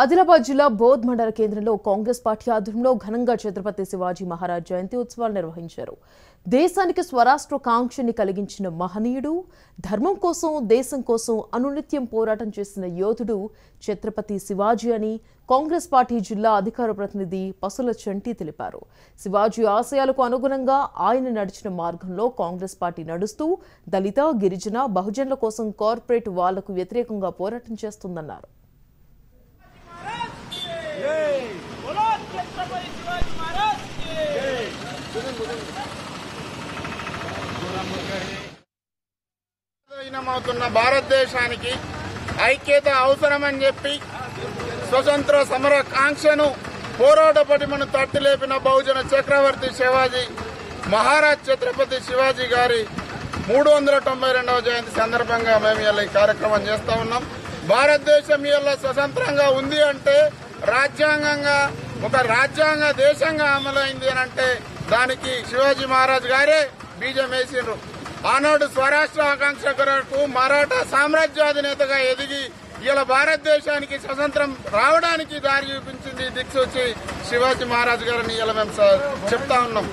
ఆదిలాబాద్ జిల్లా బోధ్ మండల కేంద్రంలో కాంగ్రెస్ పార్టీ ఆధ్వర్యంలో ఘనంగా ఛత్రపతి శివాజీ మహారాజ్ జయంతి ఉత్సవాలు నిర్వహించారు. దేశానికి స్వరాష్ట్ర కాంక్షని కలిగించిన మహనీయుడు ధర్మం కోసం దేశం కోసం అనునిత్యం పోరాటం చేసిన యోధుడు ఛత్రపతి శివాజీ అని కాంగ్రెస్ పార్టీ జిల్లా అధికార ప్రతినిధి పసుల చంటి తెలిపారు. శివాజీ ఆశయాలకు అనుగుణంగా ఆయన నడిచిన మార్గంలో కాంగ్రెస్ పార్టీ నడుస్తూ దళిత గిరిజన బహుజనుల కోసం కార్పొరేట్ వాళ్ళకు వ్యతిరేకంగా పోరాటం చేస్తుందన్నారు. అవుతున్న భారతదేశానికి ఐక్యత అవసరమని చెప్పి స్వతంత్ర సమర కాంక్షను పోరాటపటిమను తట్టిలేపిన బహుజన చక్రవర్తి శివాజీ మహారాజ్ ఛత్రపతి శివాజీ గారి మూడు వందల తొంభై రెండవ జయంతి సందర్భంగా మేము ఇలా ఈ కార్యక్రమం చేస్తా ఉన్నాం. భారతదేశం ఇలా స్వతంత్రంగా ఉంది అంటే రాజ్యాంగంగా ఒక రాజ్యాంగ దేశంగా అమలైంది అని అంటే దానికి శివాజీ మహారాజ్ గారే బీజం వేసిండ్రు. ఆనాడు స్వరాష్ట్ర ఆకాంక్ష కొరకు మరాఠా సామ్రాజ్యాధినేతగా ఎదిగి ఇలా భారతదేశానికి స్వతంత్రం రావడానికి దారి చూపించింది దిక్సూచి శివాజీ మహారాజు గారిని ఇలా మేము చెప్తా ఉన్నాం.